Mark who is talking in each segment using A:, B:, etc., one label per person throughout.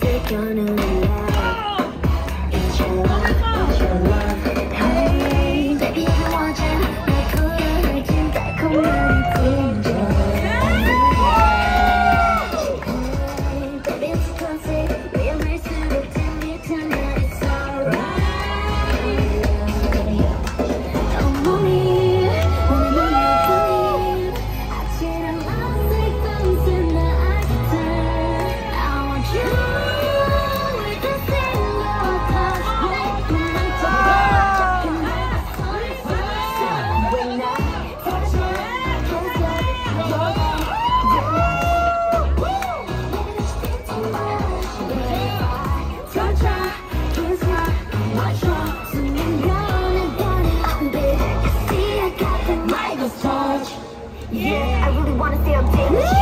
A: take it on Yeah, I really wanna say I'm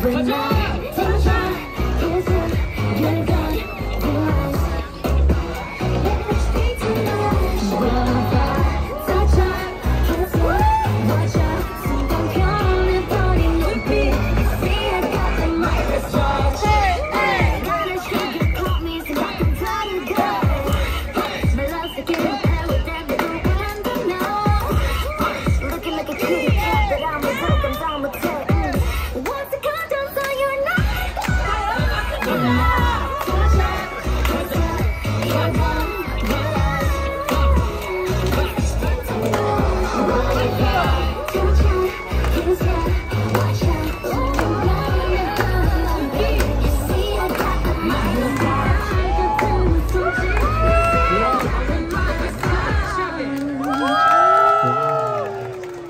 A: sun, sun.